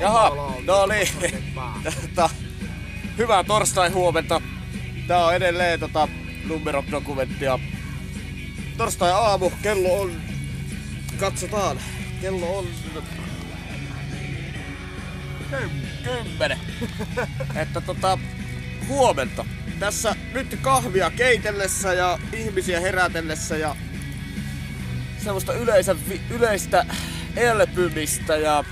Jaha, no niin. Hyvää torstai huomenta. Tää on edelleen tota, numero-dokumenttia. Torstai aamu, kello on... Katsotaan. Kello on... Kymmenen. Että tota, huomenta. Tässä nyt kahvia keitellessä ja ihmisiä herätellessä ja semmoista yleisä, yleistä elpymistä ja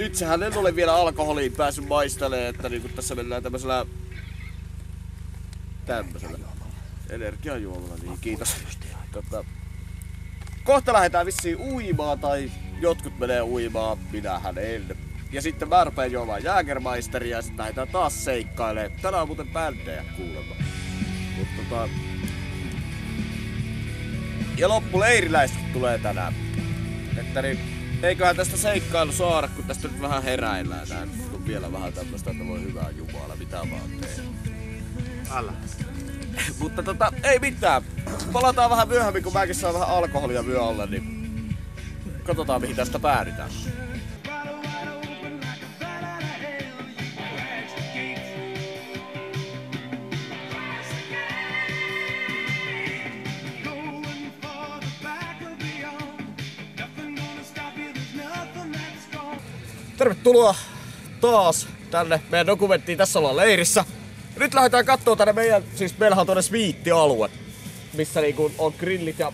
itsehän en ole vielä alkoholiin päässyt maistelemaan, että niinku tässä mennään tämmöisellä tämmöisellä energiajuomalla, niin kiitos. Tota, kohta lähdetään vissiin uimaan tai jotkut menee uimaan, minähän en. Ja sitten mä rupean juomaan ja sitten lähdetään taas seikkailemaan. Tänään on muuten bändejä kuulemma. Mutta tota... Ja loppuleiriläiset tulee tänään. Että niin, eiköhän tästä seikkailu saada, kun tästä nyt vähän heräillään. Tää nyt on vielä vähän tämmöstä, että voi hyvää jumala, mitä vaan tee. Älä. Mutta tota, ei mitään. Palataan vähän myöhemmin, kun mäkin saan vähän alkoholia vyö alle, niin katsotaan mihin tästä päädytään. Tervetuloa taas tänne meidän dokumenttiin. Tässä ollaan leirissä. Nyt lähdetään katsoa tänne meidän, siis meillähän on tuonne sviittialue, missä niinku on grillit ja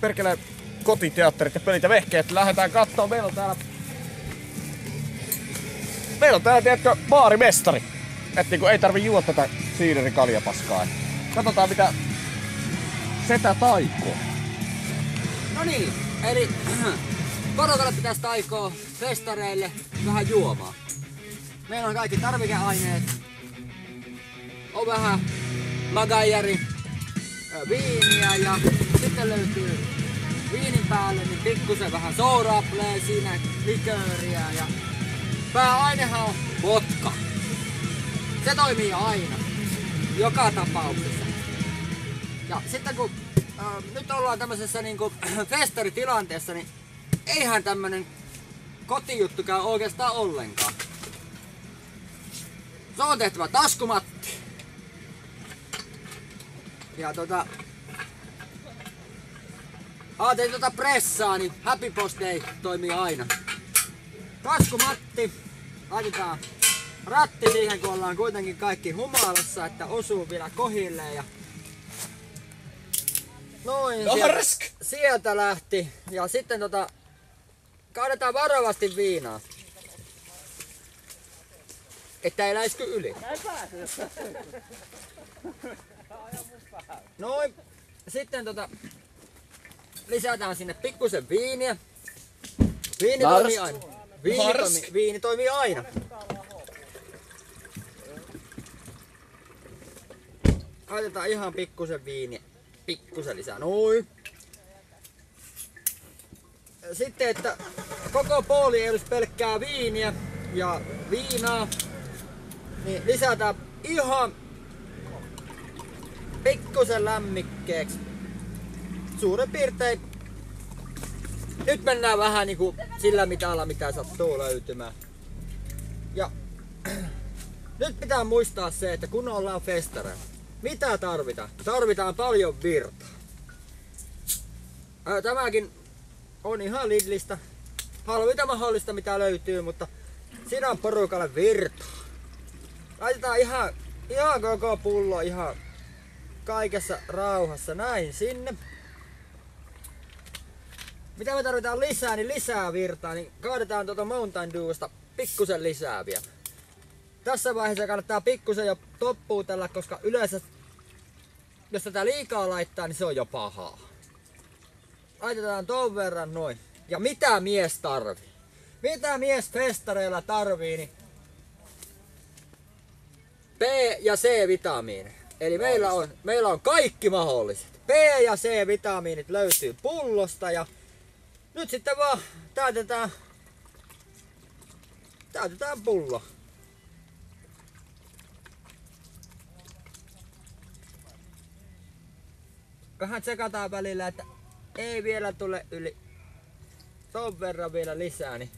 perkele kotiteatterit ja pelit ja vehkeet. Lähdetään katsoa. Meillä on täällä Meillä on täällä, tiedätkö, baarimestari. Et niinku ei tarvi juoda tätä siiderikaljapaskaa. Katsotaan mitä setä taikoo. No niin, eli porukalle pitäisi taikoa festareille vähän juomaa. Meillä on kaikki tarvikeaineet. On vähän magajari, viiniä ja sitten löytyy viinin päälle niin pikkusen vähän souraplea siinä, likööriä ja pääainehan on vodka. Se toimii aina, joka tapauksessa. Ja sitten kun äh, nyt ollaan tämmöisessä niinku festaritilanteessa, niin eihän tämmönen kotijuttu käy oikeastaan ollenkaan. Se on tehtävä taskumatti. Ja tota... Ajattelin tota pressaa, niin Happy Post Day toimii aina. Taskumatti. Laitetaan ratti siihen, kun ollaan kuitenkin kaikki humalassa, että osuu vielä kohilleen ja Noin, sieltä, Arsk! sieltä lähti. Ja sitten tota, kaadetaan varovasti viinaa. Että ei läisky yli. Noin. Sitten tota, lisätään sinne pikkusen viiniä. Viini Narsk. toimii aina. Viini toimii, viini toimii aina. Laitetaan ihan pikkusen viiniä. Pikkusen lisää. Noin. Sitten, että koko pooli ei olisi pelkkää viiniä ja viinaa, niin lisätään ihan pikkusen lämmikkeeksi. Suurin piirtein nyt mennään vähän niinku sillä mitalla, mitä sattuu löytymään. Ja nyt pitää muistaa se, että kun ollaan festareilla, mitä tarvitaan? Tarvitaan paljon virtaa. Tämäkin on ihan Lidlistä. Halvinta mahdollista mitä löytyy, mutta siinä on porukalle virtaa. Laitetaan ihan, ihan koko pullo ihan kaikessa rauhassa näin sinne. Mitä me tarvitaan lisää, niin lisää virtaa, niin kaadetaan tuota Mountain Dewsta pikkusen lisää vielä. Tässä vaiheessa kannattaa pikkusen jo toppuutella, koska yleensä jos tätä liikaa laittaa, niin se on jo pahaa. Laitetaan ton verran noin. Ja mitä mies tarvii? Mitä mies festareilla tarvii, niin B ja C-vitamiineja. Eli meillä on, meillä on kaikki mahdolliset. B ja C-vitamiinit löytyy pullosta ja nyt sitten vaan täytetään, täytetään pullo. Vähän tsekataan välillä, että ei vielä tule yli ton verran vielä lisää, niin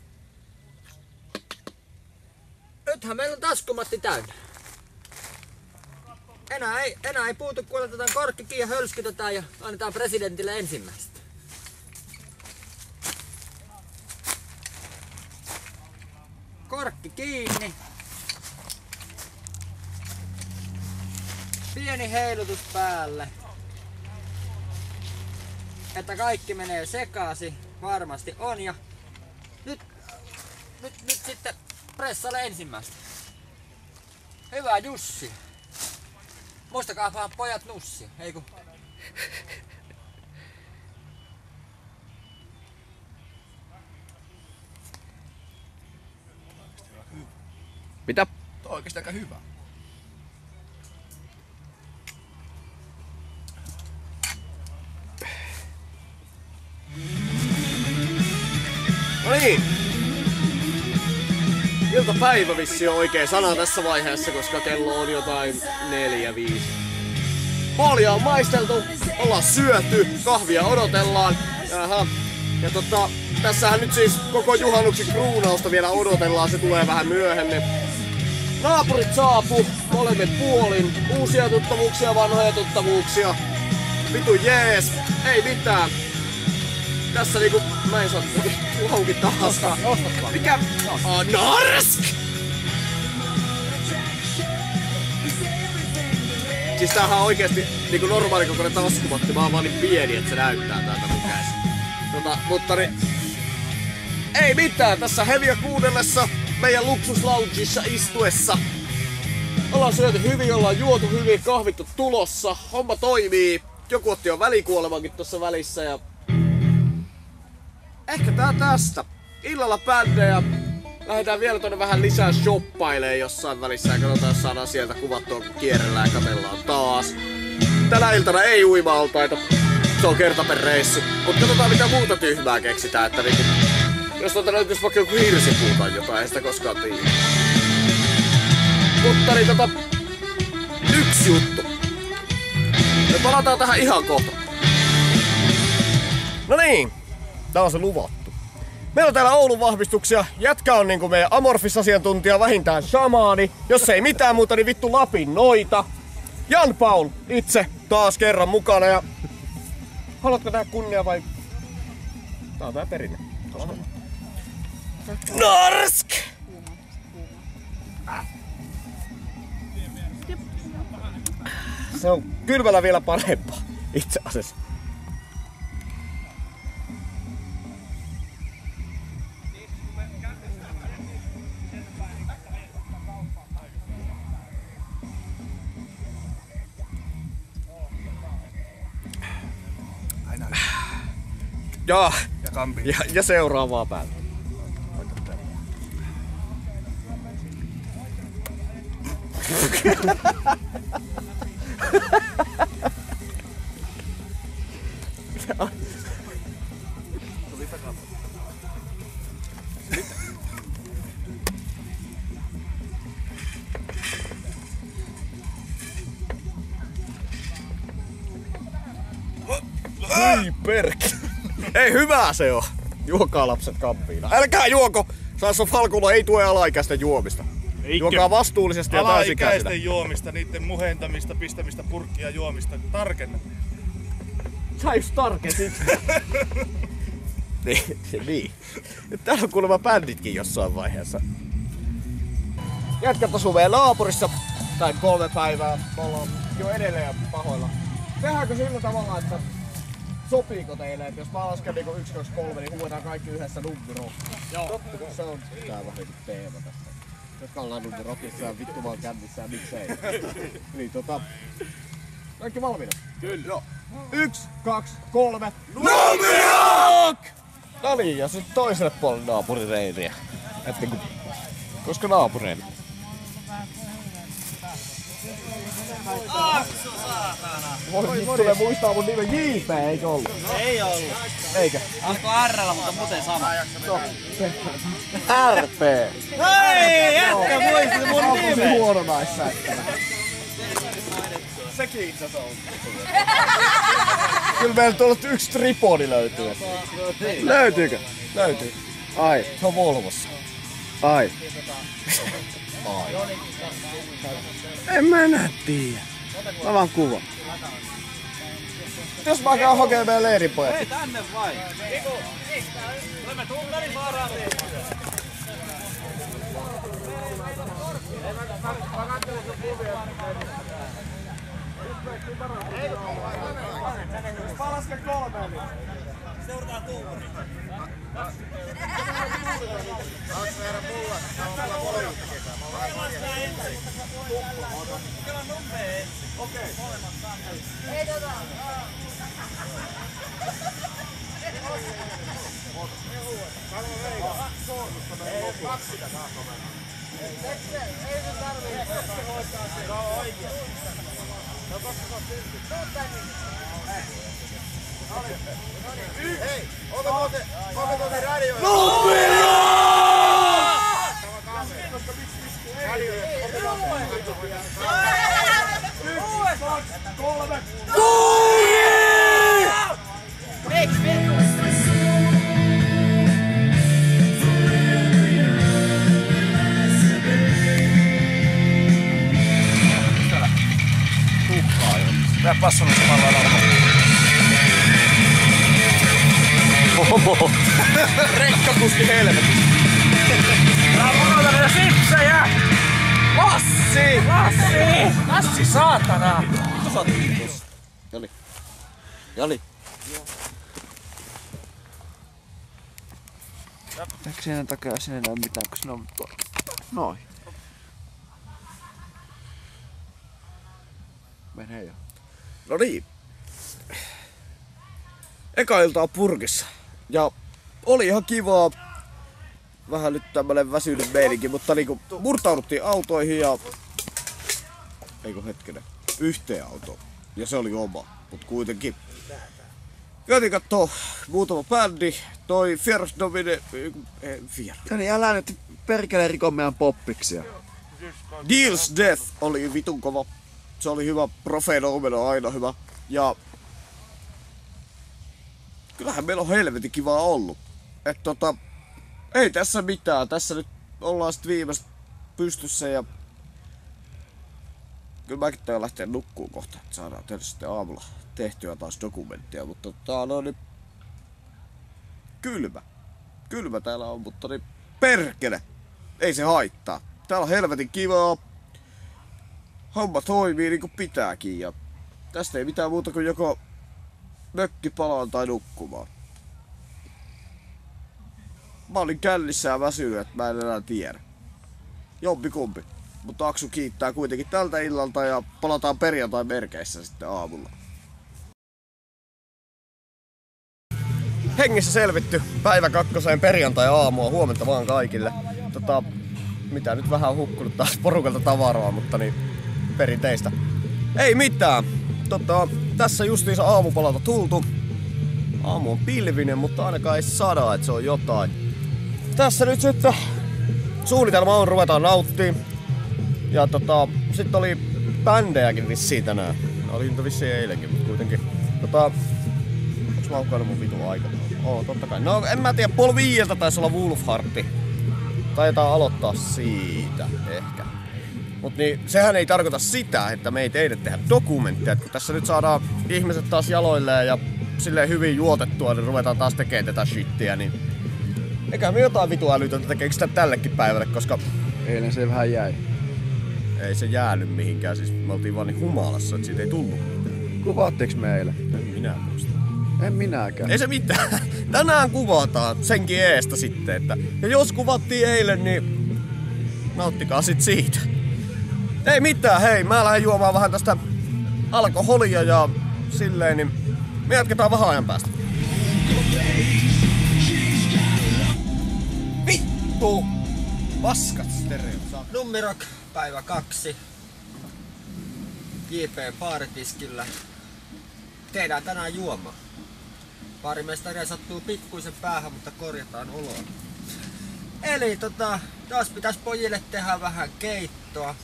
nythän meillä on taskumatti täynnä. Enää ei, enää ei puutu, kun otetaan korkki kiinni ja hölskytetään ja annetaan presidentille ensimmäistä. Korkki kiinni. Pieni heilutus päälle. Että kaikki menee sekaisin. Varmasti on ja nyt, nyt, nyt sitten pressalle ensimmäistä. Hyvä Jussi. Muistakaa pojat nussi, ei kun... Mitä? Oikeesti aika hyvä. Niin. Iltapäivä vissi on oikea sana tässä vaiheessa, koska kello on jotain neljä, viisi. Puolia on maisteltu, ollaan syöty, kahvia odotellaan. Jaha. Ja tota, tässähän nyt siis koko juhannuksen kruunausta vielä odotellaan, se tulee vähän myöhemmin. Naapurit saapu molemmin puolin, uusia tuttavuuksia, vanhoja tuttavuuksia. Vitu jees, ei mitään. Tässä niinku, mä en saa laukin taas. Mikä? Oh, Narsk! Siis tämähän on oikeesti niinku normaali kokoinen taskumatti, mä oon vaan niin pieni, että se näyttää täältä mun käsi. Tota, mutta niin, ei mitään, tässä heviä kuunnellessa, meidän luksuslaunchissa istuessa. Ollaan syöty hyvin, ollaan juotu hyvin, kahvittu tulossa, homma toimii. Joku otti jo välikuolemankin tuossa välissä ja... Ehkä tää tästä. Illalla bändejä. Lähdetään vielä tonne vähän lisää shoppailee jossain välissä ja katsotaan, jos saadaan sieltä kuvattua, kun kierrellään ja katellaan taas. Tänä iltana ei uima-altaita. Se on kerta per reissu. Mut katsotaan mitä muuta tyhmää keksitään, että niinku... Jos tuota löytyis vaikka joku hirsipuu tai jotain, ei sitä koskaan tiedä. Mutta niin tota... Yksi juttu. Me palataan tähän ihan kohta. No niin, tää on se luvattu. Meillä on täällä Oulun vahvistuksia. Jätkä on niinku meidän amorfis-asiantuntija, vähintään shamaani. Jos ei mitään muuta, niin vittu Lapin noita. Jan Paul itse taas kerran mukana ja... Haluatko tehdä kunnia vai... Tää on tää perinne. Narsk! Se on kylmällä vielä parempaa, itse asiassa. Ja, ja kampi. ja, ja seuraavaa päälle. Hyi perkele. Ei hyvää se on. Juokaa lapset kampiina. Älkää juoko! Saassa Falkulla ei tue alaikäisten juomista. Eikö? Juokaa vastuullisesti ja täysikäisinä. Alaikäisten juomista, niiden muhentamista, pistämistä purkkia juomista. Tarkenna. Sä just tarkensit. niin, niin. Nyt täällä on kuulemma bänditkin jossain vaiheessa. Jätkät asuu meidän naapurissa. Tai kolme päivää. Me ollaan jo edelleen pahoilla. Tehdäänkö sillä tavalla, että sopiiko teille, että jos mä lasken niinku 1, 2, 3, niin huudetaan kaikki yhdessä numero. Joo. Se on tää vähän niinku teema tässä. Jotka ollaan nummerokissa ja vittu vaan kännissä ja miksei. niin tota... Kaikki valmiina? Kyllä. Joo. Yksi, kaksi, kolme. Numerok! No niin, ja sitten toiselle puolelle naapurireiniä. Et niinku, koska Voi vittu, ne muistaa mun nimen JP, eikö ollut? Ei ollut. Eikä? Alkoi R, mutta muuten sama. RP! Hei, jätkä muisti mun Onko se nimen. huono naissa, että Sekin itse asiassa on. Kyllä meillä tuolla yksi tripodi löytyy. Löytyykö? Löytyy. Ai, se on Volvossa. Ai. En mä enää tiedä. Mä vaan kuva. Jos mä käyn hakemaan meidän leirinpojat. Hei tänne vai? Olemme tunnelin vaaraan Mä Hei, olemmeko te, olemmeko te radio? Nummilla! Yksi, kaksi, kolme, kuusi! Miksi, miksi? Mä passunut samalla lailla. Rekkakuski helvetti. Lassi! Lassi! Lassi saatana! Joli. Joli. Eikö siinä takaa siinä enää mitään, kun siinä on noin. Menee jo. No niin. Eka iltaa purkissa. Ja oli ihan kivaa. Vähän nyt tämmönen väsynyt meininki, mutta niinku murtauduttiin autoihin ja... Eikö hetkinen? Yhteen autoon. Ja se oli oma. Mut kuitenkin. Käytiin kattoo muutama bändi. Toi Fierce Domine... Eh, Fier. Ja niin älä nyt perkele riko meidän poppiksia. Deals Death oli vitun kova. Se oli hyvä. Profeenomen on aina hyvä. Ja kyllähän meillä on helvetin kiva ollut. Et tota, ei tässä mitään. Tässä nyt ollaan sit viimeistä pystyssä ja kyllä mäkin tää lähteä nukkuun kohta, että saadaan tehdä sitten aamulla tehtyä taas dokumenttia, mutta tää on niin kylmä. Kylmä täällä on, mutta niin perkele. Ei se haittaa. Täällä on helvetin kivaa. Homma toimii niin kuin pitääkin ja tästä ei mitään muuta kuin joko mökki palaan tai nukkumaan. Mä olin källissä ja väsynyt, että mä en enää tiedä. Jompi kumpi. Mutta Aksu kiittää kuitenkin tältä illalta ja palataan perjantai merkeissä sitten aamulla. Hengissä selvitty päivä kakkoseen perjantai aamua. Huomenta vaan kaikille. Tota, mitä nyt vähän on hukkunut taas porukalta tavaraa, mutta niin perinteistä. Ei mitään. Tota, tässä justiinsa aamupalalta tultu. Aamu on pilvinen, mutta ainakaan ei saada, että se on jotain. Tässä nyt sitten suunnitelma on ruveta nauttii. Ja tota, sitten oli bändejäkin vissiin tänään. Oli niitä vissiin eilenkin, mutta kuitenkin. Tota, onks mä hukkaillut mun vitu aikataulu? Oo, totta kai. No en mä tiedä, puoli viieltä taisi olla Wolfhartti. Taitaa aloittaa siitä, ehkä. Mut niin, sehän ei tarkoita sitä, että me ei teille tehdä dokumentteja. Kun tässä nyt saadaan ihmiset taas jaloilleen ja silleen hyvin juotettua, niin ruvetaan taas tekemään tätä shittiä, niin eikä me jotain vitu älytöntä tekeekö sitä tällekin päivälle, koska Eilen se vähän jäi. ei se jäänyt mihinkään. Siis me oltiin vaan niin humalassa, että siitä ei tullut. Kuvaatteks meille? En minä muista. En minäkään. Ei se mitään. Tänään kuvataan senkin eestä sitten, että ja jos kuvattiin eilen, niin nauttikaa sit siitä. Ei mitään, hei, mä lähden juomaan vähän tästä alkoholia ja silleen, niin me jatketaan vähän ajan päästä. Vittu! Paskat stereot. saa- Numero päivä kaksi. JP baaritiskillä. Tehdään tänään juoma. Baarimestari sattuu pikkuisen päähän, mutta korjataan oloa. Eli tota, taas pitäisi pojille tehdä vähän keittoa.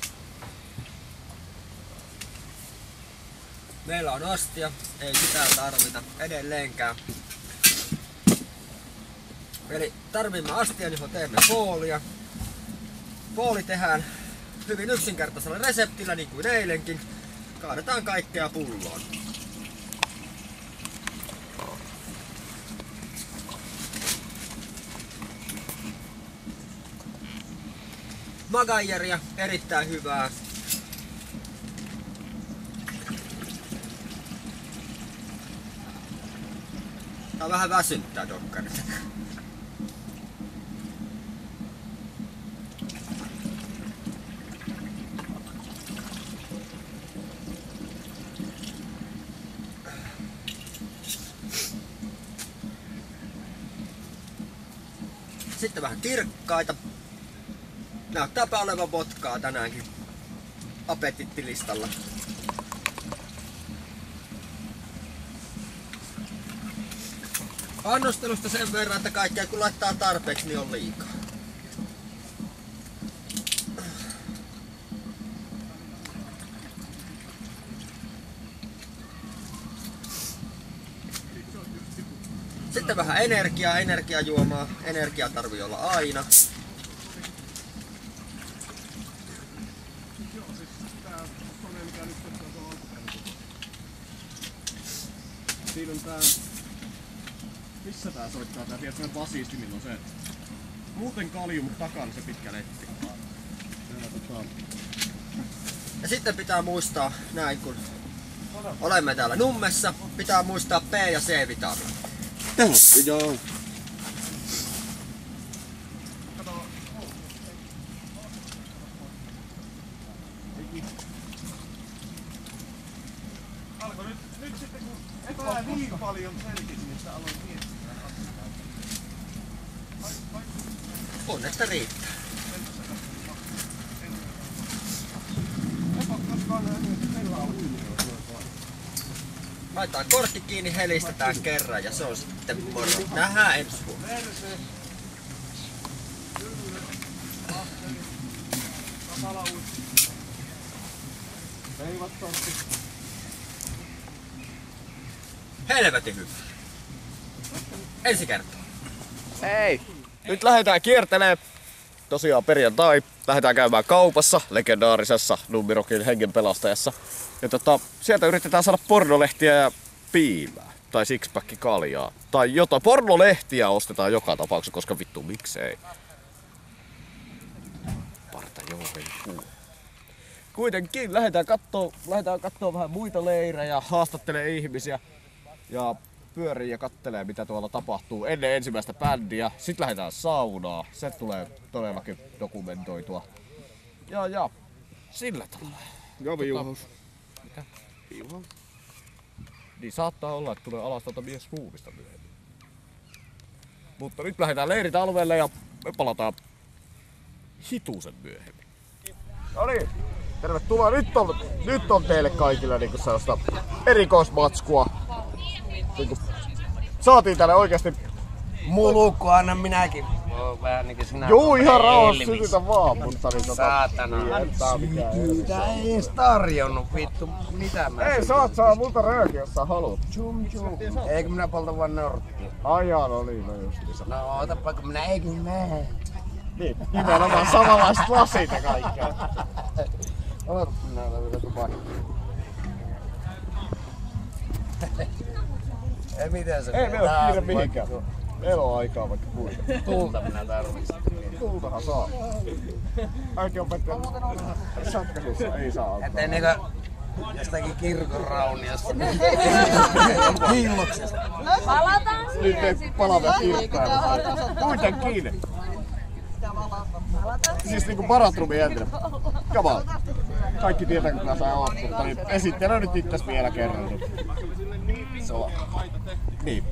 Meillä on astia, ei sitä tarvita edelleenkään. Eli tarvimme astia, johon teemme foolia. Fooli tehdään hyvin yksinkertaisella reseptillä niin kuin eilenkin. Kaadetaan kaikkea pulloon. Magajeria, erittäin hyvää. Tää vähän väsyttää dokkari. Sitten vähän kirkkaita. Näyttääpä olevan vodkaa tänäänkin apetittilistalla. Annostelusta sen verran, että kaikkea kun laittaa tarpeeksi, niin on liikaa. Sitten vähän energiaa, energiajuomaa. Energia tarvii olla aina. Missä tää soittaa tää? Tiedätkö sen basisti milloin se? Muuten kalju, mutta takana se pitkä letti. Ja, tota, Ja sitten pitää muistaa näin kun olemme täällä Nummessa, pitää muistaa B ja C-vitamiini. joo. Alko nyt, nyt sitten kun epää niin paljon selkisi, niin sitä aloin miettiä. Onneksi riittää. Laitetaan kiinni, helistetään kerran ja se on sitten moro. Nähdään ensi vuonna. Helvetin hyvä. Ensi kertaa. Ei. Nyt lähdetään kiertelemään. Tosiaan perjantai. Lähdetään käymään kaupassa, legendaarisessa Numirokin hengenpelastajassa. Ja tota, sieltä yritetään saada pornolehtiä ja piimää. Tai sixpack kaljaa. Tai jotain. Pornolehtiä ostetaan joka tapauksessa, koska vittu miksei. Parta joven kuu. Kuitenkin lähdetään kattoo, lähdetään kattoo vähän muita leirejä, haastattelee ihmisiä ja pyörii ja kattelee mitä tuolla tapahtuu ennen ensimmäistä bändiä. Sitten lähdetään saunaan. Se tulee todellakin dokumentoitua. Ja ja, sillä tavalla. Ja viuhaus. Mitä? Viuhaus. Niin saattaa olla, että tulee alas tuota mies muuvista myöhemmin. Mutta nyt lähdetään leiritalvelle ja me palataan hituusen myöhemmin. No niin, tervetuloa. Nyt on, nyt on teille kaikille niinku sellaista erikoismatskua. Niinku, saatiin tänne oikeasti Mulukko anna minäkin. Oon vähän niinku sinä. Juu, ihan rauhassa sytytä vaan, mutta niin tota... Saatana. Mitä ei edes tarjonnut vittu. Mitä mä Ei, saat saa multa rööki, jos sä haluat. Chum chum. Eikö minä polta vaan norttia? Ai jaa, no niin, no just No otapa kun minä eikin näe. Niin, nimenomaan samanlaiset lasit ja kaikkea. Oot minä olen vielä tupakki. Ei mitään se. Ei meillä ole kiire mihinkään. Meillä on aikaa vaikka kuinka. Tulta minä tarvitsen. Tultahan saa. Äiti opettaja. Satkasussa ei saa auttaa. Et ennen kuin jostakin kirkon rauniosta. Hilloksesta. Palataan Nyt siihen ei sitten. palata kirkkaan. Kuitenkin. Siis niinku Baratrumi entinen. Come on. Kaikki tietää sä oot, mutta niin esittele nyt itses vielä kerran. Niin. Se on. Niin.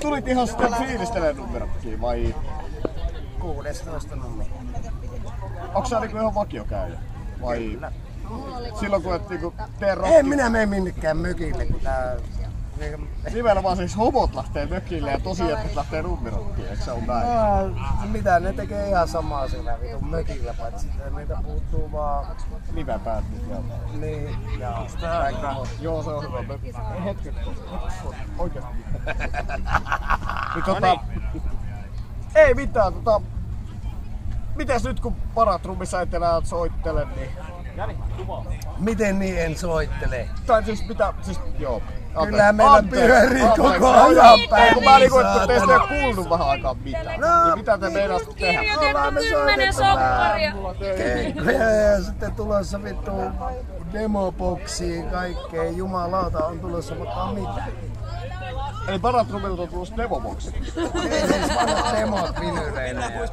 Tulit ihan sitten fiilistelemään numerotkin vai 16 numero. onko sä niinku ihan vakiokäyjä? Vai silloin kun et niinku tee. En minä mene minnekään mökille, kun tää... Nimenomaan siis homot lähtee mökille ja tosijättit lähtee numerottiin, eikö se ole näin? Ah, mitä ne tekee ihan samaa siinä vitun mökillä, paitsi että meitä puuttuu vaan Livepäät nyt vielä. niin ja Joo, se on hyvä. Me... Ei hetken. Oikeesti. Nyt tota... Ei mitään, tota... mites nyt kun paratrummi sä et enää soittele, niin... Miten niin en soittele? Tai siis mitä, siis joo. Kyllä meillä pyörii koko ajan päin. Kun mä niinku, että saatana. teistä ei oo kuullut vähän aikaa mitään. No. niin mitä te meinaatte tehdä? Ollaan me kymmenen sopparia. keikkoja ja sitten tulossa vittu demoboksiin kaikkea. Jumalauta on tulossa vaikka mitä. Eli paratrumilta on tulossa demoboksi. Ei siis vanhat demot vinyleinä. ja-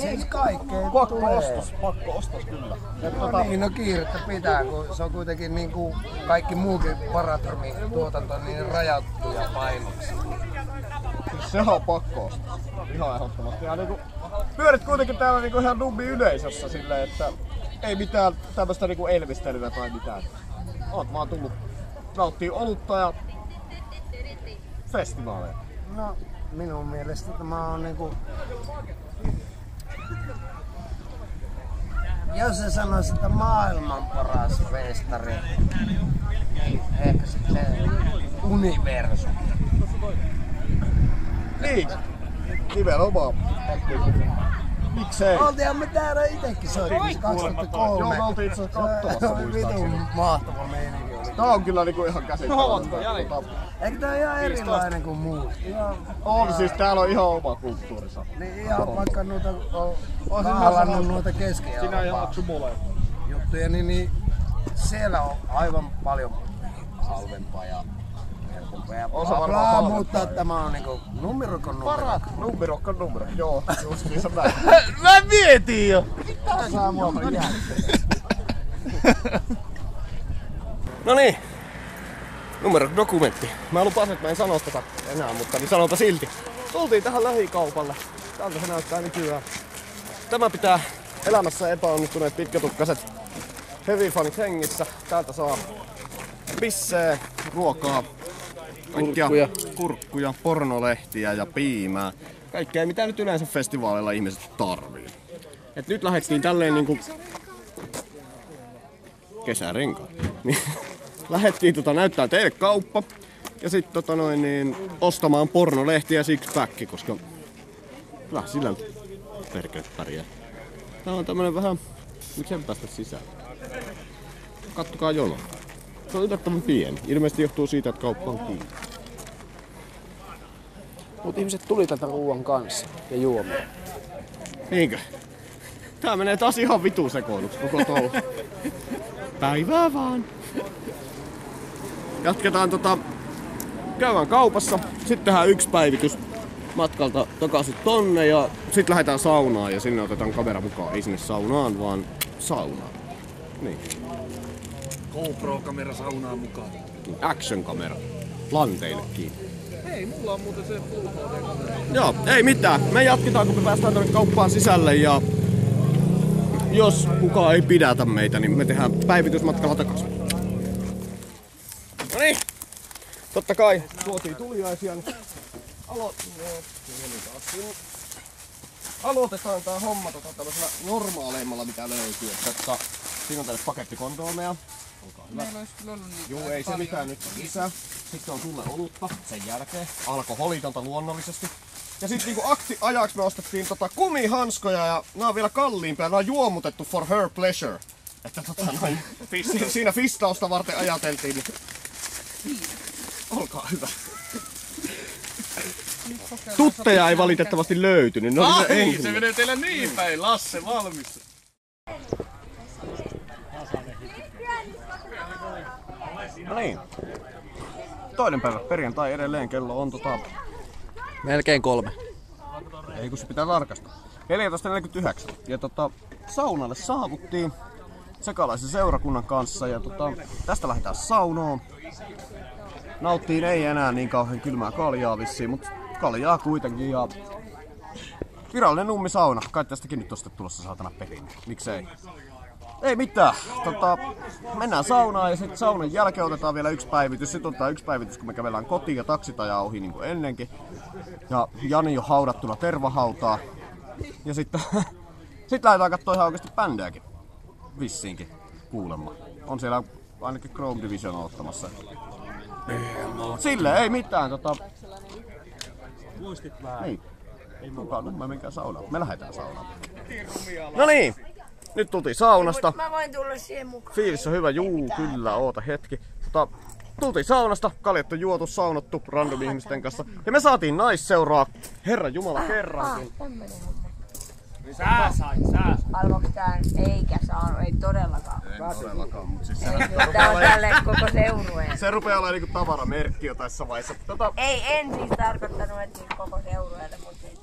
Siis kaikkea Pakko ostos, pakko ostos kyllä. Ja No tota, niin, no kiirettä pitää, kun se on kuitenkin niin kuin kaikki muukin Paratromin tuotanto niin rajattu ja painoksi. sehän on pakko ostaa. Ihan ehdottomasti. Ja niinku, pyörit kuitenkin täällä niinku ihan nummi yleisössä silleen, että ei mitään tämmöstä niinku elvistelyä tai mitään. Oot vaan tullut nauttii olutta ja festivaaleja. No, minun mielestä tämä on niinku... Jos se sanoisi, että maailman paras festari, niin ehkä sitten universum. Niin, nimenomaan. Miksei? Oltiinhan me täällä itekin soittamassa Joo, 2003. me oltiin itse asiassa katsomassa oli muistaakseni. vitun mahtava meininki. Tää on kyllä niinku ihan käsittämätöntä. Tota, Eikö tää ihan erilainen kuin muut? Ihan, on siis täällä on ihan oma kulttuurinsa. niin ihan vaikka noita on kahlannut noita keski juttuja, niin, niin siellä on aivan paljon halvempaa ja helpompaa. On bla, varmaan bla, halvempaa. mutta tämä on niinku numero kun numero. Parat, numero on numero. Joo, just niin näin. Mä mietin jo! Saa mua No niin, numero dokumentti. Mä lupasin, että mä en sano tätä enää, mutta niin sanonpa silti. Tultiin tähän lähikaupalle. Tältä se näyttää nykyään. Tämä pitää elämässä epäonnistuneet pitkätukkaset heavy fanit hengissä. Täältä saa pissee, ruokaa, kaikkia Kurkkuja. kurkkuja, pornolehtiä ja piimää. Kaikkea mitä nyt yleensä festivaaleilla ihmiset tarvii. Et nyt lähdettiin tälleen niinku kesärenkaat. Lähettiin tota, näyttää teille kauppa ja sitten tota noin, niin, ostamaan pornolehtiä six pack, koska kyllä sillä nyt perkele pärjää. Tää on tämmönen vähän, miksi en päästä sisään? Kattokaa jono. Se on yllättävän pieni. Ilmeisesti johtuu siitä, että kauppa on kiinni. Mut ihmiset tuli tätä ruoan kanssa ja juomia. Niinkö? Tää menee taas ihan vitu sekoiluksi koko touhu. Päivää vaan. Jatketaan tota... Käydään kaupassa, sitten tehdään yksi päivitys matkalta takaisin tonne ja sitten lähdetään saunaan ja sinne otetaan kamera mukaan. Ei sinne saunaan, vaan saunaan. Niin. GoPro-kamera saunaan mukaan. Action kamera. Lanteille kiinni. Hei, mulla on muuten se. Joo, ei mitään. Me jatketaan, kun me päästään tänne kauppaan sisälle ja jos kukaan ei pidätä meitä, niin me tehdään päivitysmatkalla takaisin. Totta kai tuotiin tuliaisia. Niin alo... Aloitetaan tää homma tota tämmöisellä normaaleimmalla mitä löytyy. Että, tota, siinä on tälle pakettikondoomeja. Olkaa hyvä. Meillä olisi kyllä ollut niitä Juu, ei se paljon. mitään nyt lisää. Sitten on sulle olutta sen jälkeen. Alkoholitonta luonnollisesti. Ja sitten niinku akti ajaksi me ostettiin tota kumihanskoja ja nämä on vielä kalliimpia. Nämä on juomutettu for her pleasure. Että tota noin, si- siinä fistausta varten ajateltiin. Niin... Olkaa hyvä. Tutteja ei valitettavasti löytynyt. Oli se Ai, se ensimmäinen. menee teillä niin päin, Lasse, valmis. No niin. Toinen päivä perjantai edelleen kello on tota Melkein kolme. Ei kun se pitää tarkastaa. 14.49. Ja tota, saunalle saavuttiin sekalaisen seurakunnan kanssa ja tota, tästä lähdetään saunoon. Nauttiin ei enää niin kauhean kylmää kaljaa vissiin, mutta kaljaa kuitenkin ja virallinen nummi sauna. Kai tästäkin nyt tosta tulossa saatana perinne. Miksei? Ei mitään. Tota, mennään saunaan ja sitten saunan jälkeen otetaan vielä yksi päivitys. Sitten otetaan yksi päivitys, kun me kävellään kotiin ja taksit ajaa ohi niin kuin ennenkin. Ja Jani on haudattuna tervahautaa. Ja sitten sit lähdetään katsoa ihan oikeasti bändejäkin. Vissiinkin kuulemma. On siellä ainakin Chrome Division ottamassa. Sille ei mitään. Tota... Niin. Tulkaa nyt, mä menkää saunaan. Me lähdetään saunaan. No niin, nyt tultiin saunasta. Mä voin tulla siihen mukaan. Fiilis on hyvä, juu, kyllä, oota hetki. Tota, tultiin saunasta, kaljat on juotu, saunottu random ihmisten kanssa. Ja me saatiin naisseuraa, herra jumala kerrankin. Sä sait, sä sait. Alvoks tää eikä saanut, ei todellakaan. En todellakaan, mutta siis se, Tää on tälle koko seurueen. se rupeaa olemaan niinku tavaramerkki jo tässä vaiheessa. Tota, Ei, en siis tarkoittanut, että siis koko seurueelle, mutta siis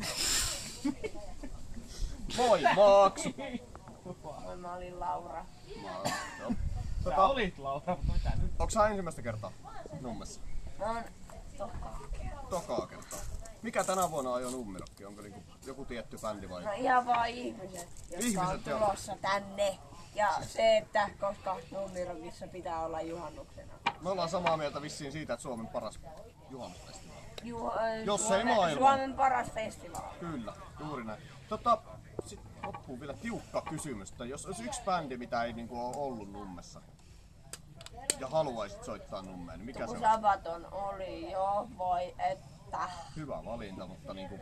moi Maaksu. mä olin Laura. Sä olit Laura, mutta mitä nyt? Onko sä ensimmäistä kertaa Nummessa? Mä oon tokaa. Tokaa kertaa. Mikä tänä vuonna ajoi nummerokki? Onko niinku joku tietty bändi vai? No ihan vaan ihmiset, jotka Ihmiset, on joo. tulossa tänne. Ja se, että koska Nummirokissa pitää olla juhannuksena. Me ollaan samaa mieltä vissiin siitä, että Suomen paras juhannusfestivaali. Ju, äh, Jos ei Suomen, maailman. Suomen paras festivaali. Kyllä, juuri näin. Tota, sitten loppuun vielä tiukka kysymys. Jos olisi yksi bändi, mitä ei niinku ole ollut Nummessa, ja haluaisit soittaa Nummeen, niin mikä se Kun on? Sabaton oli jo, voi että Hyvä valinta, mutta niinku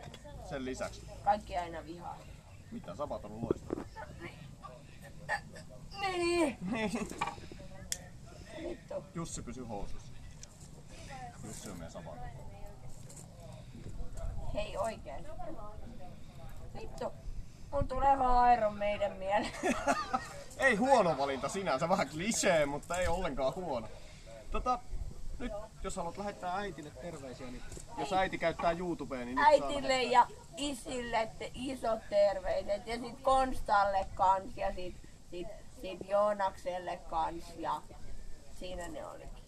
sen lisäksi, kaikki aina vihaa. mitä Sabaton on loistava. Niin. Jussi pysyy housuissa. Jussi on meidän Sabaton. Hei oikein. Vittu. Mun tulee vaan Iron meidän mieleen. ei huono valinta sinänsä, vähän klisee, mutta ei ollenkaan huono. Tota, nyt jos haluat lähettää äitille terveisiä, niin jos äiti käyttää YouTubea, niin nyt saa Äitille ja isille te isot terveiset. Ja sit Konstalle kans ja sit, sit, sit Joonakselle kans ja siinä ne olikin.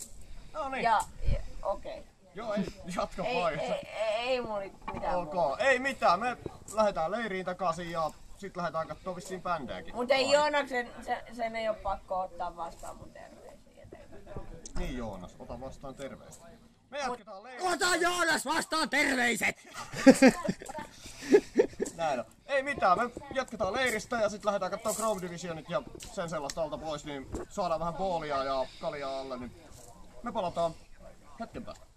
No niin, Ja, ja okei. Okay. joo, ei, jatka Ei, vaan. ei, ei, ei mulla mitään Ok, muuta. ei mitään, me lähdetään leiriin takaisin ja sit lähdetään kattoo vissiin bändejäkin. Mutta ei Joonaksen, se, sen ei oo pakko ottaa vastaan mun terveisiä. Niin Joonas, ota vastaan terveistä. Me jatketaan leiriin. Ota Joonas vastaan terveiset! Näin on. Ei mitään, me jatketaan leiristä ja sitten lähdetään katsomaan Chrome Divisionit ja sen sellaista alta pois, niin saadaan vähän boolia ja kaljaa alle, niin me palataan hetken päästä.